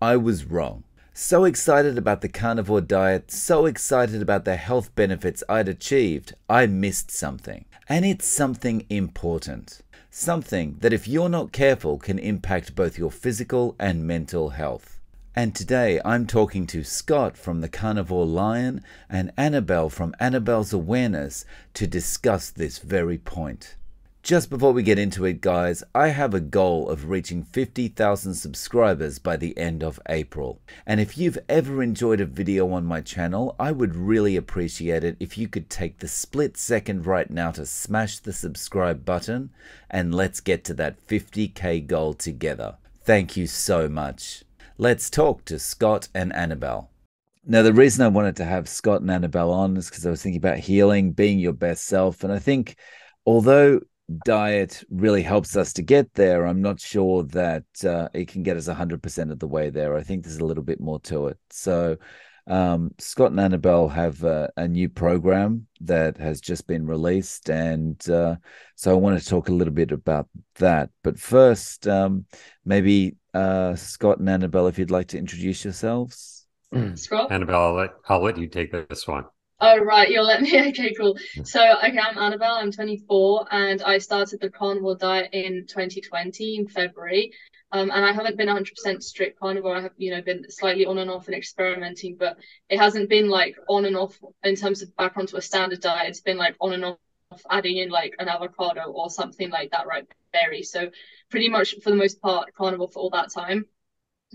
I was wrong. So excited about the carnivore diet, so excited about the health benefits I'd achieved, I missed something. And it's something important. Something that, if you're not careful, can impact both your physical and mental health. And today I'm talking to Scott from the Carnivore Lion and Annabel from Annabel's Awareness to discuss this very point. Just before we get into it, guys, I have a goal of reaching 50,000 subscribers by the end of April. And if you've ever enjoyed a video on my channel, I would really appreciate it if you could take the split second right now to smash the subscribe button and let's get to that 50k goal together. Thank you so much. Let's talk to Scott and Annabel. Now, the reason I wanted to have Scott and Annabel on is because I was thinking about healing, being your best self. And I think although diet really helps us to get there, I'm not sure that uh, it can get us 100% of the way there. I think there's a little bit more to it. So, um, Scott and Annabel have a, a, new program that has just been released. And uh, so I want to talk a little bit about that. But first, um, maybe uh, Scott and Annabel, if you'd like to introduce yourselves. Scott? Annabel, I'll let, I'll let you take this one. Oh right, you'll let me. Okay, cool. So okay, I'm Annabel. I'm 24, and I started the carnivore diet in 2020 in February. Um, and I haven't been 100% strict carnivore. I have, you know, been slightly on and off and experimenting, but it hasn't been like on and off in terms of back onto a standard diet. It's been like on and off, adding in like an avocado or something like that, right? Berry. So pretty much for the most part, carnivore for all that time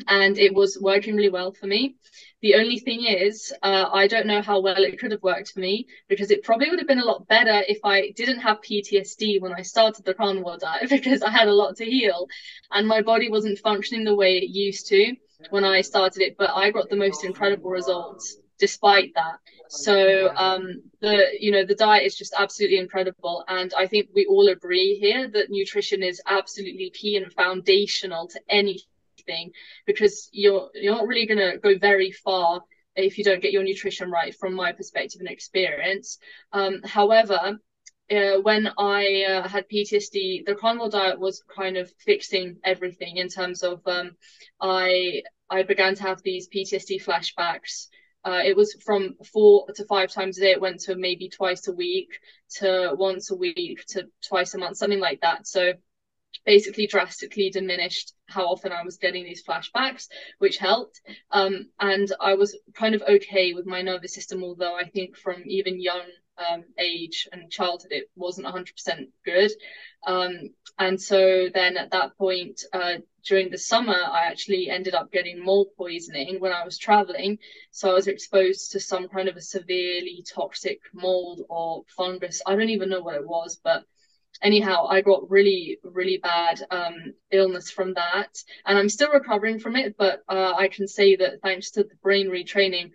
and it was working really well for me. The only thing is, uh, I don't know how well it could have worked for me because it probably would have been a lot better if I didn't have PTSD when I started the carnivore diet because I had a lot to heal and my body wasn't functioning the way it used to when I started it. But I got the most incredible results despite that. So um, the you know the diet is just absolutely incredible, and I think we all agree here that nutrition is absolutely key and foundational to anything thing because you're you're not really going to go very far if you don't get your nutrition right from my perspective and experience um, however uh, when I uh, had PTSD, the carnivore diet was kind of fixing everything in terms of um, I I began to have these PTSD flashbacks. Uh, it was from four to five times a day. It went to maybe twice a week, to once a week, to twice a month, something like that. So basically drastically diminished how often I was getting these flashbacks, which helped. Um, and I was kind of okay with my nervous system, although I think from even young um, age and childhood, it wasn't 100% good. Um, and so then at that point, uh, during the summer, I actually ended up getting mold poisoning when I was traveling. So I was exposed to some kind of a severely toxic mold or fungus. I don't even know what it was, but anyhow, I got really, really bad um, illness from that, and I'm still recovering from it. But uh, I can say that thanks to the brain retraining,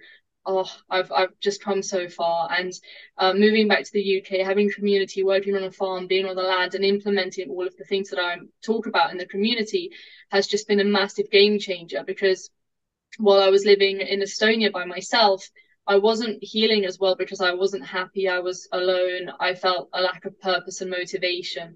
oh, I've I've just come so far. And uh, moving back to the UK, having community, working on a farm, being on the land, and implementing all of the things that I talk about in the community has just been a massive game changer. Because while I was living in Estonia by myself, I wasn't healing as well because I wasn't happy. I was alone. I felt a lack of purpose and motivation.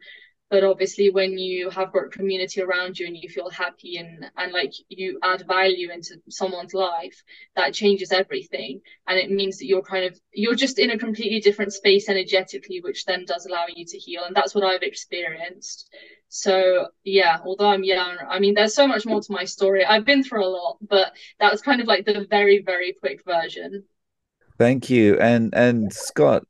But obviously, when you have got community around you and you feel happy and, and like you add value into someone's life, that changes everything. And it means that you're kind of, you're just in a completely different space energetically, which then does allow you to heal. And that's what I've experienced. So yeah, although I'm young, I mean, there's so much more to my story. I've been through a lot, but that was kind of like the very, very quick version. Thank you. And and Scott.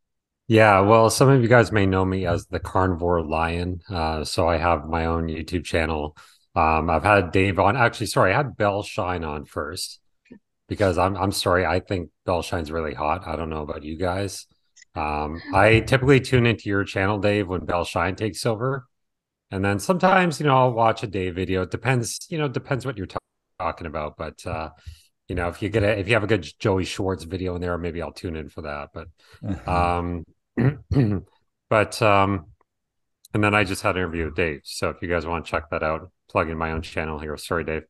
Yeah, well, some of you guys may know me as the Carnivore Lion. Uh, so I have my own YouTube channel. Um, I've had Dave on. Actually, sorry, I had Bell Shine on first because I'm I'm sorry. I think Bell Shine's really hot. I don't know about you guys. Um, I typically tune into your channel, Dave, when Bell Shine takes over, and then sometimes you know I'll watch a Dave video. It depends, you know, depends what you're t- talking about, but. Uh, you know, if you get a if you have a good Joey Schwartz video in there, maybe I'll tune in for that. But um but um and then I just had an interview with Dave. So if you guys want to check that out, plug in my own channel here. Sorry, Dave.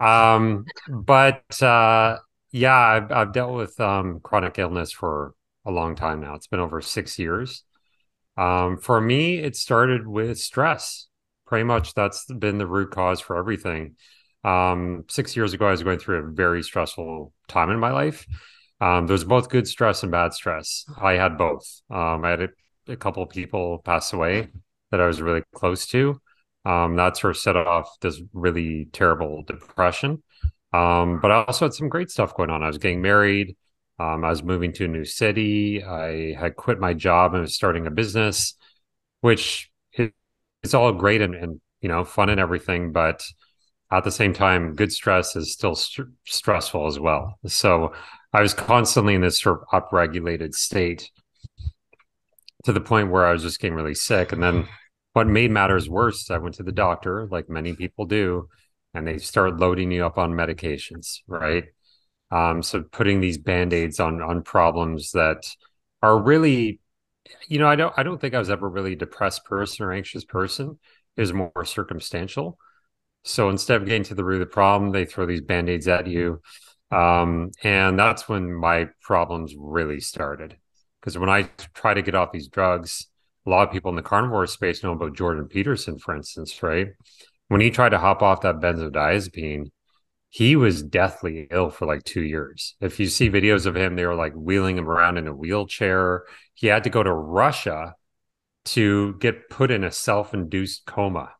Um, but uh yeah, I've I've dealt with um chronic illness for a long time now. It's been over six years. Um, for me, it started with stress. Pretty much that's been the root cause for everything. Um, six years ago, I was going through a very stressful time in my life. Um, there was both good stress and bad stress. I had both. Um, I had a, a couple of people pass away that I was really close to. Um, that sort of set off this really terrible depression. Um, but I also had some great stuff going on. I was getting married. Um, I was moving to a new city. I had quit my job and was starting a business, which is all great and, and you know fun and everything. But at the same time, good stress is still st- stressful as well. So I was constantly in this sort of upregulated state to the point where I was just getting really sick. And then what made matters worse, I went to the doctor, like many people do, and they start loading you up on medications, right? Um, so putting these band-aids on on problems that are really, you know, I don't I don't think I was ever really a depressed person or anxious person. It was more circumstantial. So instead of getting to the root of the problem, they throw these band-aids at you. Um, and that's when my problems really started. Because when I try to get off these drugs, a lot of people in the carnivore space know about Jordan Peterson, for instance, right? When he tried to hop off that benzodiazepine, he was deathly ill for like two years. If you see videos of him, they were like wheeling him around in a wheelchair. He had to go to Russia to get put in a self induced coma.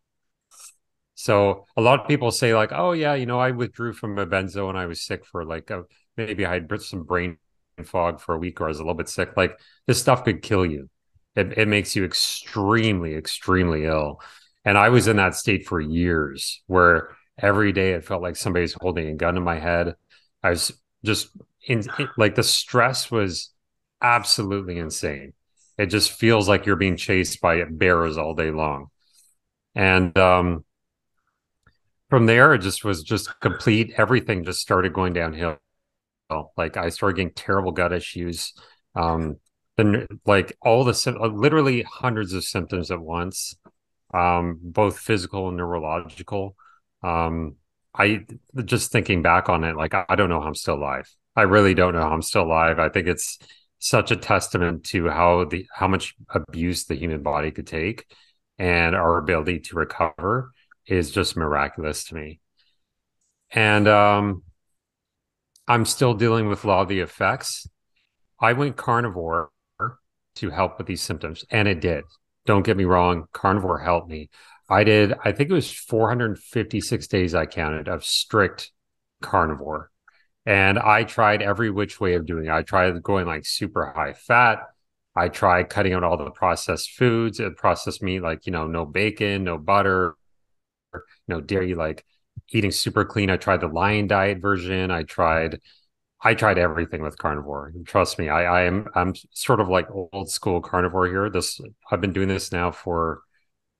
So a lot of people say, like, oh, yeah, you know, I withdrew from a benzo and I was sick for like a, maybe I had some brain fog for a week or I was a little bit sick. Like, this stuff could kill you. It, it makes you extremely, extremely ill. And I was in that state for years where every day it felt like somebody's holding a gun to my head. I was just in like the stress was absolutely insane. It just feels like you're being chased by bears all day long. And um, from there, it just was just complete. Everything just started going downhill. Like I started getting terrible gut issues. Um, the like all the uh, literally hundreds of symptoms at once, um, both physical and neurological. Um, I just thinking back on it, like I, I don't know how I'm still alive. I really don't know how I'm still alive. I think it's such a testament to how the how much abuse the human body could take and our ability to recover is just miraculous to me. And um, I'm still dealing with a lot of the effects. I went carnivore to help with these symptoms. And it did. Don't get me wrong, carnivore helped me. I did, I think it was 456 days I counted of strict carnivore. And I tried every which way of doing it. I tried going like super high fat. I tried cutting out all the processed foods processed meat, like, you know, no bacon, no butter, no dairy, like eating super clean. I tried the lion diet version. I tried I tried everything with carnivore. Trust me, I, I am I'm sort of like old school carnivore here. This I've been doing this now for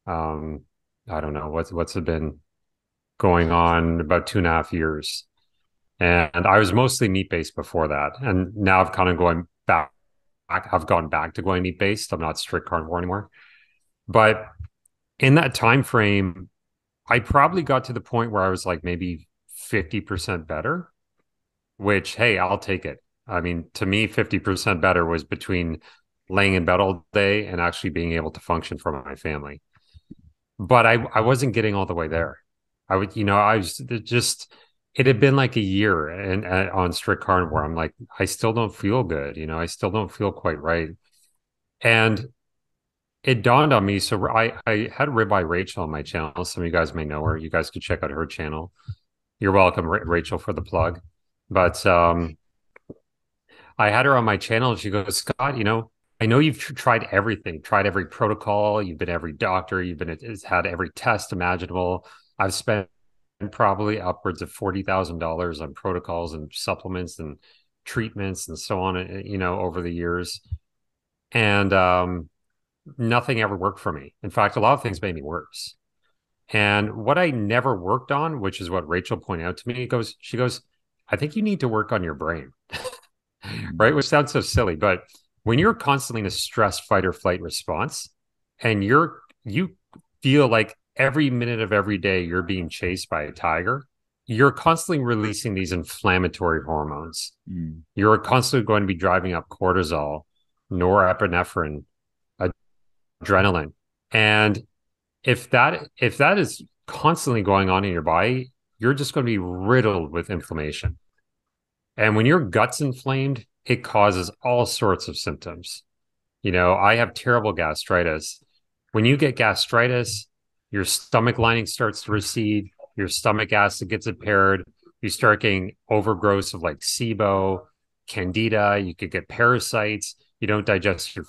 um I don't know what's what's it been going on about two and a half years. And I was mostly meat based before that. And now I've kind of going back I've gone back to going meat based. I'm not strict carnivore anymore. But in that time frame, I probably got to the point where I was like maybe 50% better which hey, I'll take it. I mean, to me, 50% better was between laying in bed all day and actually being able to function for my family. But I, I wasn't getting all the way there. I would, you know, I was just, it had been like a year and, and on strict carnivore. I'm like, I still don't feel good. You know, I still don't feel quite right. And it dawned on me. So I, I had ribeye Rachel on my channel. Some of you guys may know her. You guys could check out her channel. You're welcome, Rachel, for the plug. But um, I had her on my channel she goes, Scott, you know, I know you've tr- tried everything, tried every protocol, you've been every doctor, you've been it's had every test imaginable. I've spent probably upwards of forty thousand dollars on protocols and supplements and treatments and so on, uh, you know, over the years, and um, nothing ever worked for me. In fact, a lot of things made me worse. And what I never worked on, which is what Rachel pointed out to me, goes, she goes, I think you need to work on your brain, right? Which sounds so silly, but when you're constantly in a stress fight or flight response and you're, you feel like every minute of every day you're being chased by a tiger, you're constantly releasing these inflammatory hormones. Mm. You're constantly going to be driving up cortisol, norepinephrine, adrenaline. And if that if that is constantly going on in your body, you're just going to be riddled with inflammation. And when your gut's inflamed, it causes all sorts of symptoms. You know, I have terrible gastritis. When you get gastritis, your stomach lining starts to recede, your stomach acid gets impaired, you start getting overgrowth of like SIBO, candida, you could get parasites, you don't digest your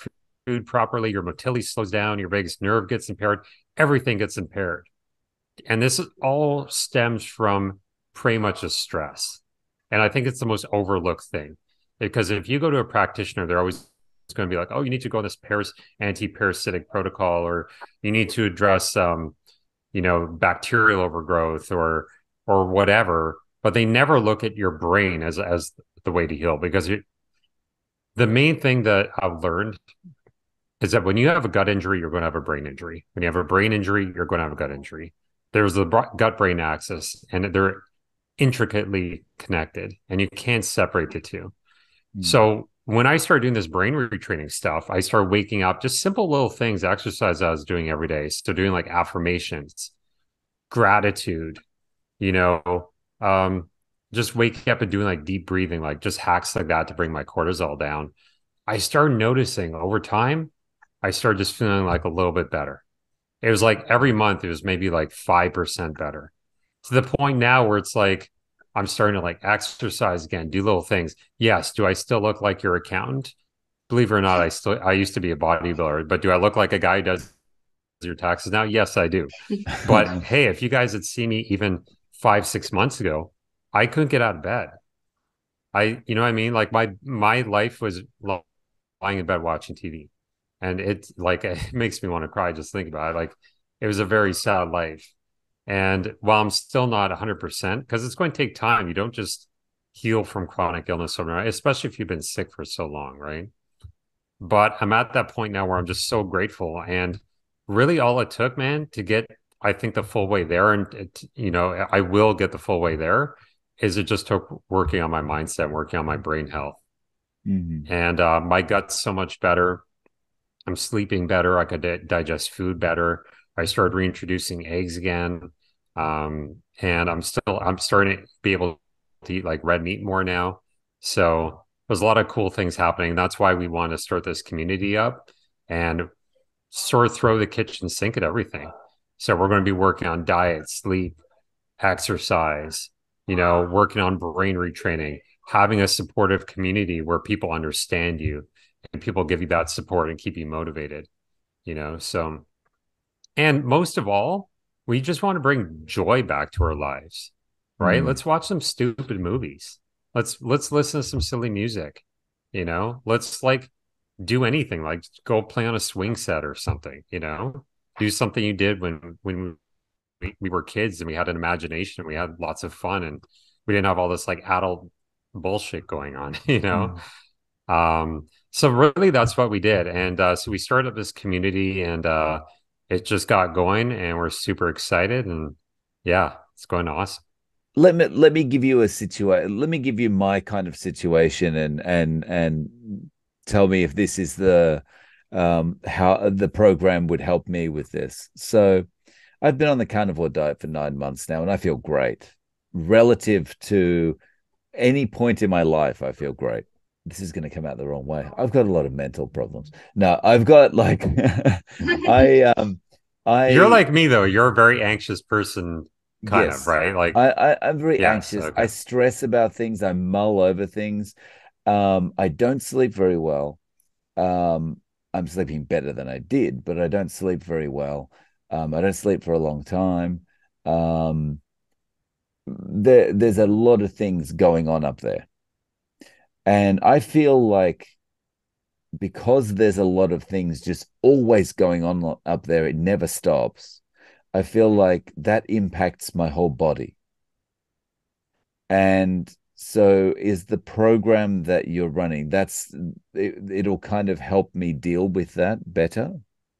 food properly, your motility slows down, your vagus nerve gets impaired, everything gets impaired. And this all stems from pretty much a stress. And I think it's the most overlooked thing because if you go to a practitioner, they're always going to be like, oh, you need to go on this paras- anti-parasitic protocol, or you need to address, um, you know, bacterial overgrowth or or whatever. But they never look at your brain as as the way to heal because it, the main thing that I've learned is that when you have a gut injury, you're going to have a brain injury. When you have a brain injury, you're going to have a gut injury. There's the gut brain axis, and they're intricately connected, and you can't separate the two. Mm. So when I started doing this brain retraining stuff, I started waking up just simple little things, exercise I was doing every day. So doing like affirmations, gratitude, you know, um, just waking up and doing like deep breathing, like just hacks like that to bring my cortisol down. I started noticing over time I started just feeling like a little bit better. It was like every month it was maybe like 5% better to the point now where it's like I'm starting to like exercise again, do little things. Yes. Do I still look like your accountant? Believe it or not, I still I used to be a bodybuilder, but do I look like a guy who does your taxes now? Yes, I do. But hey, if you guys had seen me even five, six months ago, I couldn't get out of bed. I, you know what I mean? Like my my life was lying in bed watching TV and it's like it makes me want to cry just think about it. Like it was a very sad life. And while i'm still not 100% because it's going to take time you don't just heal from chronic illness overnight especially if you've been sick for so long right? But i'm at that point now where i'm just so grateful and really all it took man to get i think the full way there and it, you know i will get the full way there is it just took working on my mindset working on my brain health. Mm-hmm. and uh, my gut's so much better I'm sleeping better. I could di- digest food better. I started reintroducing eggs again. Um, and I'm still, I'm starting to be able to eat like red meat more now. So there's a lot of cool things happening. That's why we want to start this community up and sort of throw the kitchen sink at everything. So we're going to be working on diet, sleep, exercise, you know, working on brain retraining, having a supportive community where people understand you and people give you that support and keep you motivated you know so and most of all we just want to bring joy back to our lives right? Mm. let's watch some stupid movies. Let's let's listen to some silly music you know? Let's like do anything like go play on a swing set or something you know? Do something you did when when we, we were kids and we had an imagination and we had lots of fun and we didn't have all this like adult bullshit going on you know? Mm. um so really that's what we did and uh, so we started up this community and uh, it just got going and we're super excited and yeah it's going awesome. Let me let me give you a situation let me give you my kind of situation and and and tell me if this is the um how the program would help me with this. So i've been on the carnivore diet for nine months now and i feel great. Relative to any point in my life i feel great this is going to come out the wrong way. I've got a lot of mental problems. No, I've got like I um I You're like me though. You're a very anxious person kind yes, of, right? Like I, I am very yes, anxious. Okay. I stress about things, I mull over things. Um I don't sleep very well. Um I'm sleeping better than I did, but I don't sleep very well. Um I don't sleep for a long time. Um there there's a lot of things going on up there and I feel like because there's a lot of things just always going on up there, it never stops. I feel like that impacts my whole body. And so is the program that you're running that's it, it'll kind of help me deal with that better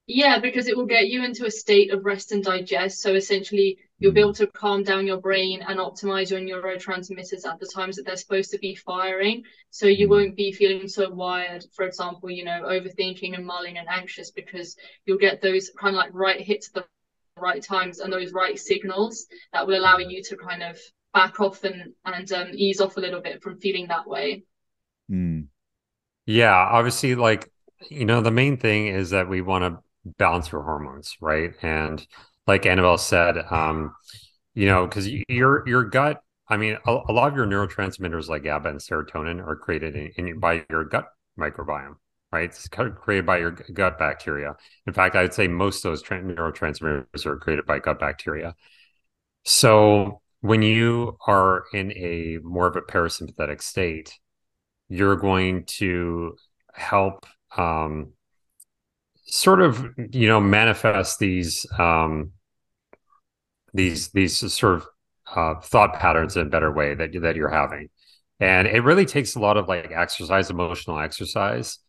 yeah, because it will get you into a state of rest and digest. So essentially, you'll be able to calm down your brain and optimize your neurotransmitters at the times that they're supposed to be firing. So you mm. won't be feeling so wired, for example, you know, overthinking and mulling and anxious because you'll get those kind of like right hits of the right times and those right signals that will allow you to kind of back off and and um, ease off a little bit from feeling that way. Mm. Yeah, obviously, like you know, the main thing is that we want to balance your hormones, right? And like Annabel said, um, you know, because your your gut, I mean, a, a, lot of your neurotransmitters like GABA and serotonin are created in, in by your gut microbiome, right? It's created by your gut bacteria. In fact, I'd say most of those tra- neurotransmitters are created by gut bacteria. So when you are in a more of a parasympathetic state, you're going to help um, sort of you know manifest these um, these these sort of uh, thought patterns in a better way that that you're having, and it really takes a lot of like exercise, emotional exercise,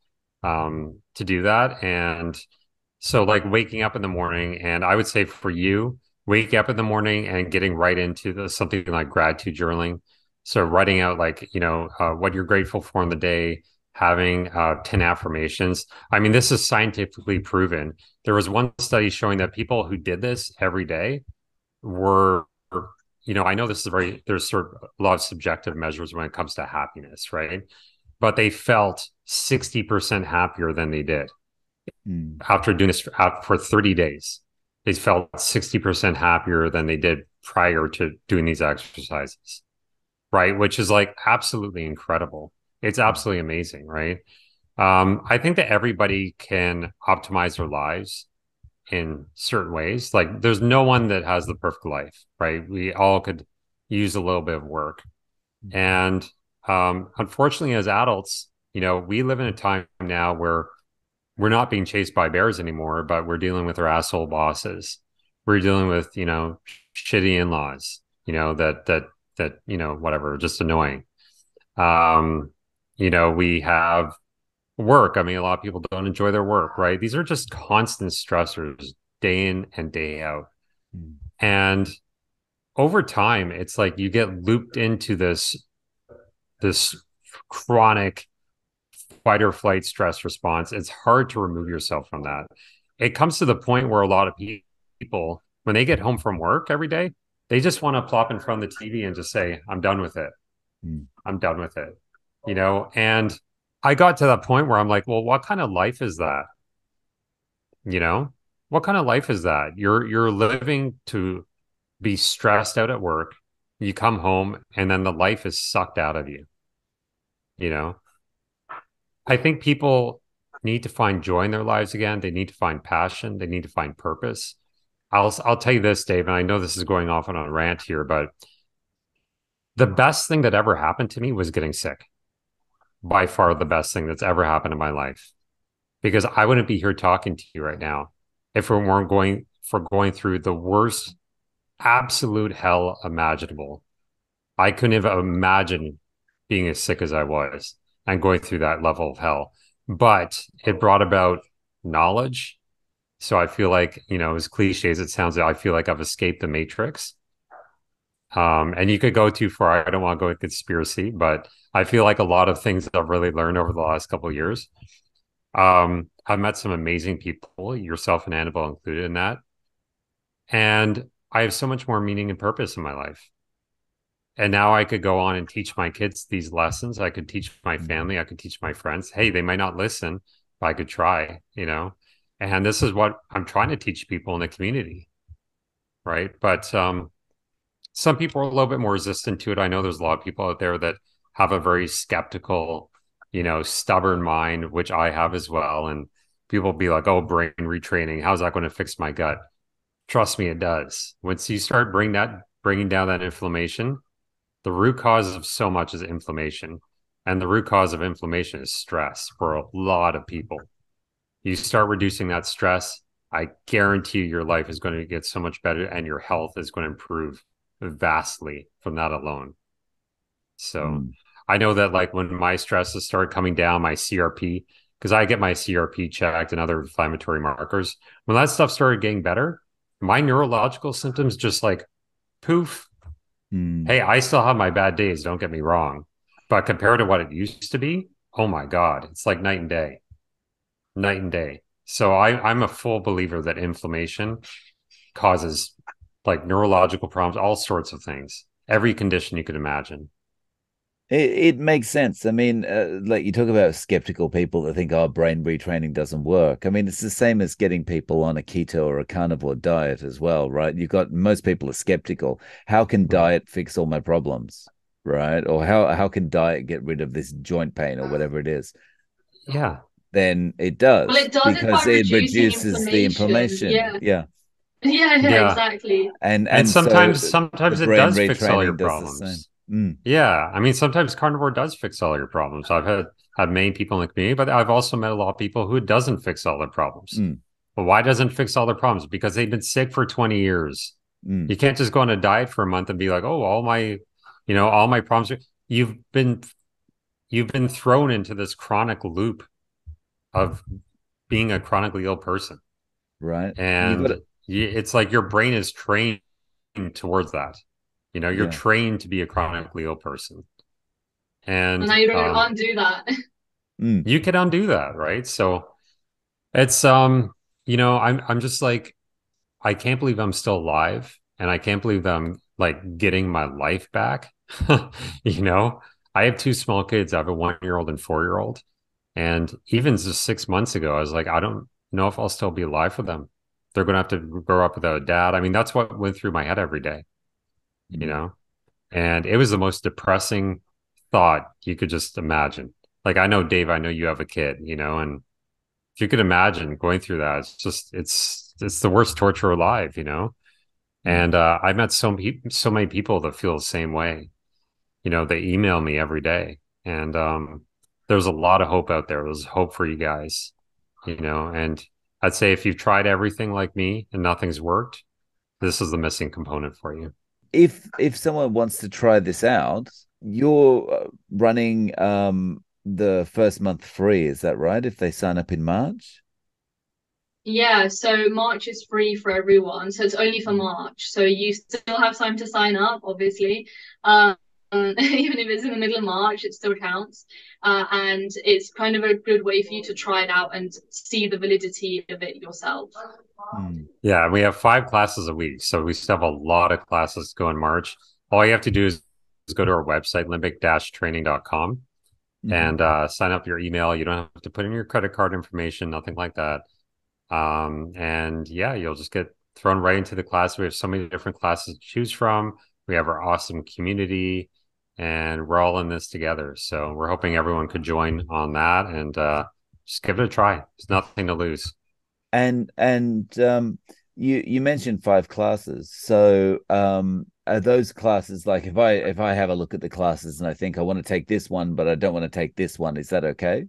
um, to do that. And so, like waking up in the morning, and I would say for you, wake up in the morning and getting right into the, something like gratitude journaling. So writing out like you know uh, what you're grateful for in the day, having uh, 10 affirmations. I mean, this is scientifically proven. There was one study showing that people who did this every day were, you know, I know this is very, there's sort of a lot of subjective measures when it comes to happiness, right? But they felt 60% happier than they did mm. after doing this for, for 30 days. They felt 60% happier than they did prior to doing these exercises, right? Which is like absolutely incredible. It's absolutely amazing, right? Um, I think that everybody can optimize their lives in certain ways. Like there's no one that has the perfect life, right? We all could use a little bit of work. And um, unfortunately, as adults, you know, we live in a time now where we're not being chased by bears anymore, but we're dealing with our asshole bosses. We're dealing with, you know, shitty in-laws, you know, that that that, you know, whatever, just annoying. Um, you know, we have work. I mean, a lot of people don't enjoy their work, right? These are just constant stressors day in and day out. Mm. And over time, it's like you get looped into this this chronic fight or flight stress response. It's hard to remove yourself from that. It comes to the point where a lot of people, when they get home from work every day, they just want to plop in front of the TV and just say, I'm done with it. Mm. I'm done with it you know? And i got to that point where i'm like well what kind of life is that? You know? What kind of life is that? You're you're living to be stressed out at work. You come home and then the life is sucked out of you. You know? I think people need to find joy in their lives again. They need to find passion. They need to find purpose. I'll i'll tell you this dave and i know this is going off on a rant here but the best thing that ever happened to me was getting sick by far the best thing that's ever happened in my life because I wouldn't be here talking to you right now if we weren't going for going through the worst absolute hell imaginable. I couldn't have imagined being as sick as I was and going through that level of hell. But it brought about knowledge. So I feel like, you know, as cliche as it sounds, I feel like I've escaped the matrix. Um, and you could go too far. I don't want to go with conspiracy, but I feel like a lot of things that I've really learned over the last couple of years. Um, I've met some amazing people, yourself and Annabel included in that. And I have so much more meaning and purpose in my life. And now I could go on and teach my kids these lessons. I could teach my mm-hmm. family. I could teach my friends. Hey, they might not listen, but I could try, you know? And this is what I'm trying to teach people in the community. Right. But um, some people are a little bit more resistant to it. I know there's a lot of people out there that have a very skeptical, you know, stubborn mind, which I have as well. And people be like, "Oh, brain retraining, how's that going to fix my gut?" Trust me, it does. Once you start bring that bringing down that inflammation, the root cause of so much is inflammation, and the root cause of inflammation is stress for a lot of people. You start reducing that stress, I guarantee you your life is going to get so much better, and your health is going to improve vastly from that alone. So mm. I know that like when my stresses started coming down, my CRP, because I get my CRP checked and other inflammatory markers, when that stuff started getting better, my neurological symptoms just like poof. Mm. Hey, I still have my bad days, don't get me wrong. But compared to what it used to be, oh my God, it's like night and day. Night and day. So I, I'm a full believer that inflammation causes like neurological problems, all sorts of things, every condition you could imagine. It, it makes sense. I mean, uh, like you talk about skeptical people that think, oh, brain retraining doesn't work. I mean, it's the same as getting people on a keto or a carnivore diet as well, right? You've got most people are skeptical. How can diet fix all my problems, right? Or how how can diet get rid of this joint pain or whatever it is? Yeah. Then it does. Well, it does because it, it reduces the inflammation. Yeah. yeah. Yeah, yeah, Yeah. exactly. And, and And, sometimes so sometimes it does fix all your problems. Mm, Yeah, I mean, sometimes carnivore does fix all your problems. I've had had many people in the community, but I've also met a lot of people who it doesn't fix all their problems. Mm. But why doesn't fix all their problems? Because they've been sick for 20 years. mm. You can't just go on a diet for a month and be like, oh, all my, you know, all my problems. Are... You've been, you've been thrown into this chronic loop of being a chronically ill person, Right. and gotta- you- it's like your brain is trained towards that. You know, you're Yeah. trained to be a chronically ill person, and And now you don't um, undo that. Mm, you can undo that right? So it's um you know i'm i'm just like i can't believe i'm still alive and i can't believe that i'm like getting my life back. You know? I have two small kids. I have a one year old and four year old and even just six months ago i was like i don't know if i'll still be alive for them they're going to have to grow up without a dad. I mean that's what went through my head every day you mm. know? And it was the most depressing thought you could just imagine. Like i know dave i know you have a kid you know and if you could imagine going through that it's just it's it's the worst torture alive you know? And uh i met so so many people that feel the same way. You know they email me every day and um there's a lot of hope out there. There's hope for you guys you know? And i'd say if you've tried everything like me and nothing's worked this is the missing component for you if if someone wants to try this out, you're uh, running um the first month free, is that right? If they sign up in March? Yeah, so March is free for everyone. So it's only for Mm. March. So you still have time to sign up, obviously. Um, even if it's in the middle of March, it still counts. Uh, and it's kind of a good way for you to try it out and see the validity of it yourself. Mm, Yeah, we have five classes a week, so we still have a lot of classes to go in March. All you have to do is, is go to our website, limbic-training.com, mhm. and uh, sign up your email. You don't have to put in your credit card information, nothing like that. Um, and yeah, you'll just get thrown right into the class. We have so many different classes to choose from. We have our awesome community, and we're all in this together. So we're hoping everyone could join on that and uh, just give it a try. There's nothing to lose. And and um you you mentioned five classes. So um are those classes like if I if I have a look at the classes and I think I want to take this one, but I don't want to take this one, is that okay?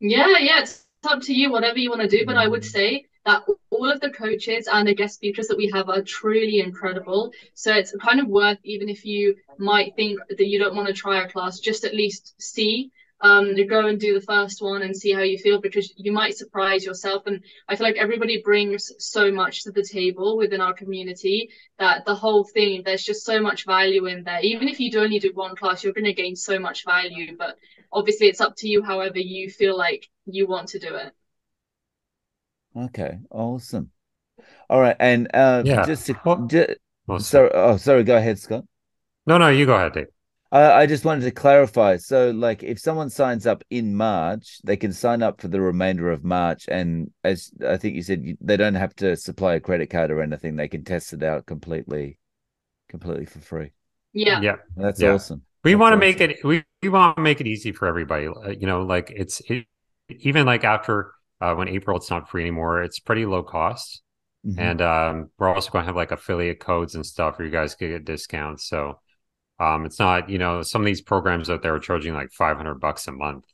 Yeah, yeah, it's up to you, whatever you want to do. But I would say that all of the coaches and the guest speakers that we have are truly incredible. So it's kind of worth, even if you might think that you don't want to try a class, just at least see. Um, go and do the first one and see how you feel because you might surprise yourself. And I feel like everybody brings so much to the table within our community that the whole thing, there's just so much value in there. Even if you do only do one class, you're going to gain so much value. But obviously, it's up to you however you feel like you want to do it. Okay, awesome. All right, and uh Yeah. just to Well- ju- Well, sorry, oh sorry, go ahead, Scott. No, no, you go ahead, Dave. I, I just wanted to clarify. So, like, if someone signs up in March, they can sign up for the remainder of March, and as I think you said, you, they don't have to supply a credit card or anything. They can test it out completely, completely for free. Yeah. Yeah. That's Yeah. awesome. We want to make it we, we want to make it easy for everybody. Uh, you know, like it's it, even like after uh, when April it's not free anymore, it's pretty low cost. Mhm. And um, we're also going to have like affiliate codes and stuff where you guys can get discounts. So um, it's not, you know, some of these programs out there are charging like 500 bucks a month.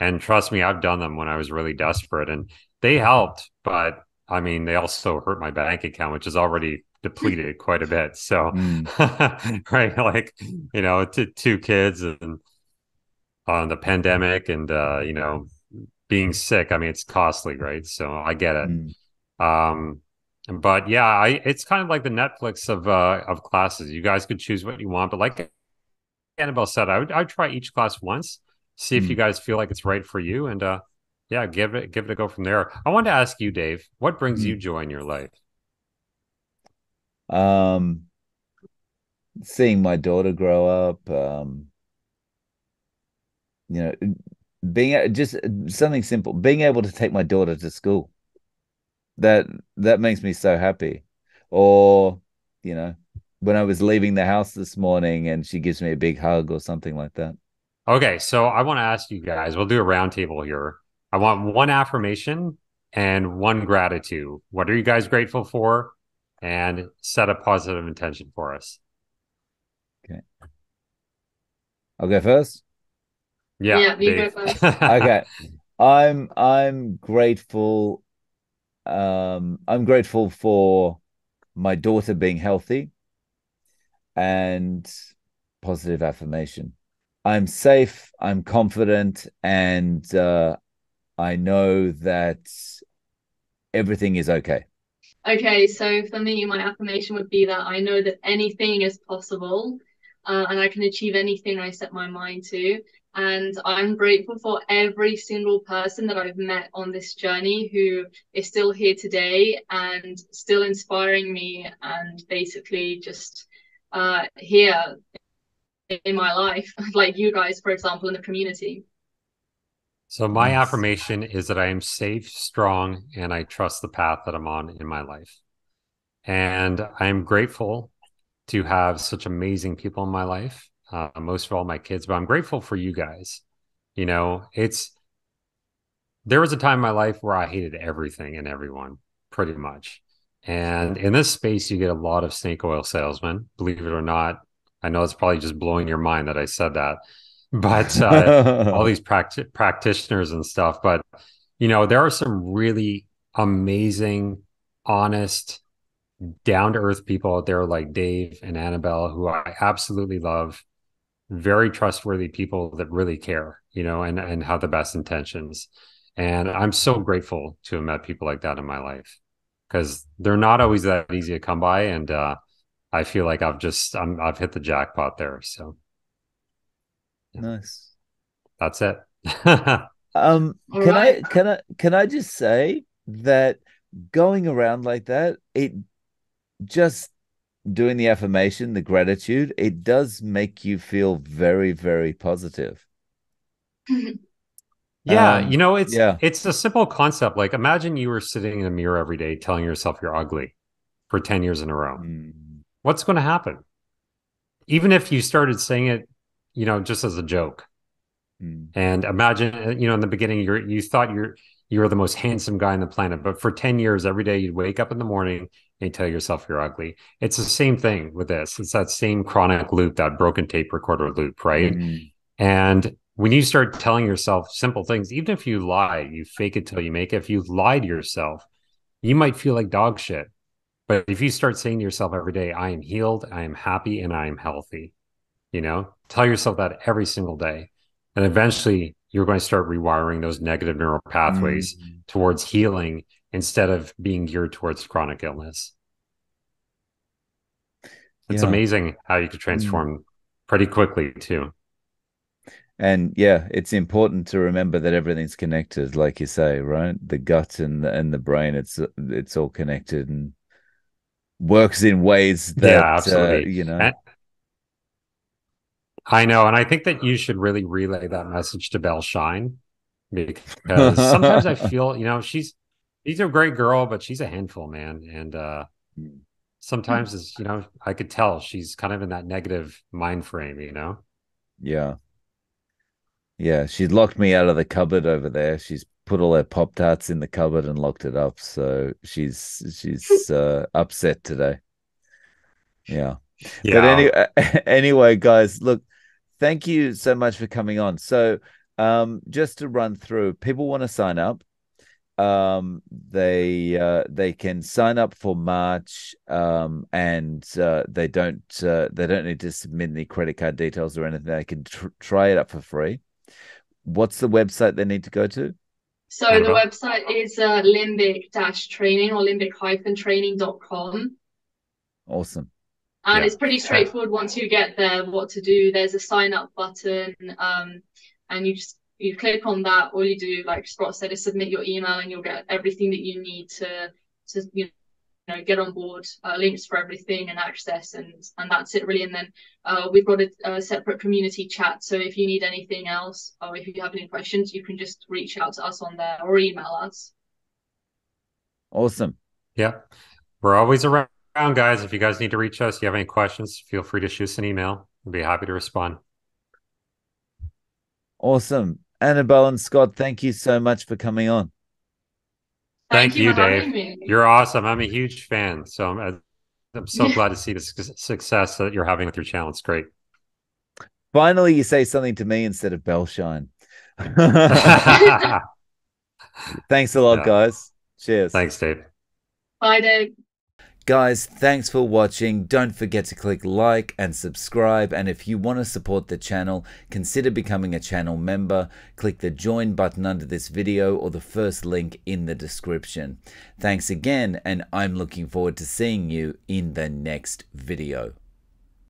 And trust me, I've done them when I was really desperate and they helped, but I mean, they also hurt my bank account, which is already depleted quite a bit. So, Mm. right, like, you know, t- two kids and on the pandemic and, uh, you know, being sick. I mean, it's costly, right? So I get it. Mm. Um, but yeah, I it's kind of like the Netflix of uh of classes. You guys could choose what you want, but like Annabel said, I would I'd try each class once, see if Hmm. you guys feel like it's right for you, and uh yeah, give it give it a go from there. I wanted to ask you, Dave, what brings Hmm. you joy in your life? Um, seeing my daughter grow up, um, you know, being just something simple, being able to take my daughter to school. That that makes me so happy. Or, you know, when I was leaving the house this morning and she gives me a big hug or something like that. Okay, so I want to ask you guys, we'll do a roundtable here. I want one affirmation and one gratitude. What are you guys grateful for? And set a positive intention for us. Okay. I'll go first. Yeah, Yeah, you Dave. go first. Okay. I'm I'm grateful um I'm grateful for my daughter being healthy and positive affirmation. I'm safe, I'm confident, and uh, I know that everything is okay. Okay, so for me, my affirmation would be that I know that anything is possible, uh, and I can achieve anything I set my mind to. And I'm grateful for every single person that I've met on this journey who is still here today and still inspiring me and basically just uh, here in my life, like you guys, for example, in the community. So my affirmation is that I am safe, strong, and I trust the path that I'm on in my life. And I'm grateful to have such amazing people in my life. Uh, most of all, my kids, but I'm grateful for you guys. You know, it's there was a time in my life where I hated everything and everyone, pretty much. And in this space, you get a lot of snake oil salesmen, believe it or not. I know it's probably just blowing your mind that I said that, but uh, all these practi- practitioners and stuff. But you know, there are some really amazing, honest, down to earth people out there like Dave and Annabel, who I absolutely love. Very trustworthy people that really care, you know, and and have the best intentions. And I'm so grateful to have met people like that in my life because they're not always that easy to come by. And uh, I feel like I've just I'm, I've hit the jackpot there. So Nice. that's it. Um, All can I can I can I just say that going around like that, it just doing the affirmation, the gratitude, it does make you feel very, very positive. Yeah, Um, you know, it's yeah. it's a simple concept. Like imagine you were sitting in a mirror every day telling yourself you're ugly for 10 years in a row. Mm, What's going to happen? Even if you started saying it, you know, just as a joke. mm, And imagine, uh, you know, in the beginning you're you thought you're you were the most handsome guy on the planet, but for 10 years every day you'd wake up in the morning and tell yourself you're ugly. It's the same thing with this. It's that same chronic loop, that broken tape recorder loop, right? mm, And when you start telling yourself simple things, even if you lie, you fake it till you make it. If you lie to yourself, you might feel like dog shit. But if you start saying to yourself every day, I am healed, I am happy, and I am healthy, you know, tell yourself that every single day. And eventually you're going to start rewiring those negative neural pathways mm. towards healing instead of being geared towards chronic illness. It's Yeah. amazing how you could transform pretty quickly, too. And yeah, it's important to remember that everything's connected, like you say, right? The gut and the, and the brain, it's it's all connected and works in ways Yeah, that uh, you know. And I know, and I think that you should really relay that message to Belle Shine because sometimes I feel, you know, she's she's a great girl, but she's a handful, man. And uh sometimes it's, you know, I could tell she's kind of in that negative mind frame, you know. Yeah. Yeah, she locked me out of the cupboard over there. She's put all her Pop Tarts in the cupboard and locked it up. So she's she's uh, upset today. Yeah. But Yeah. anyway, anyway, guys, look, thank you so much for coming on. So, um, just to run through, people want to sign up. Um, they uh, they can sign up for March, um, and uh, they don't uh, they don't need to submit any credit card details or anything. They can tr try it up for free. What's the website they need to go to? So the website is uh, limbic-training or limbic hyphen training.com Awesome. And Yeah. it's pretty straightforward once you get there what to do. There's a sign up button, um, and you just you click on that. All you do, like Scott said, is submit your email, and you'll get everything that you need to to you know get on board uh, links for everything and access and and that's it really. And then uh, we've got a, a, separate community chat. So if you need anything else or if you have any questions you can just reach out to us on there or email us. Awesome. Yeah. We're always around guys. If you guys need to reach us you have any questions feel free to shoot us an email. We'll be happy to respond. Awesome Annabel and scott thank you so much for coming on Thank, you, Dave. You're awesome. I'm a huge fan. So I'm, I'm so glad to see the success that you're having with your channel. It's great. Finally, you say something to me instead of Bellshine. Thanks a lot, yeah. guys. Cheers. Thanks, Dave. Bye, Dave. Guys, thanks for watching. Don't forget to click like and subscribe. And if you want to support the channel, consider becoming a channel member. Click the join button under this video or the first link in the description. Thanks again, and I'm looking forward to seeing you in the next video.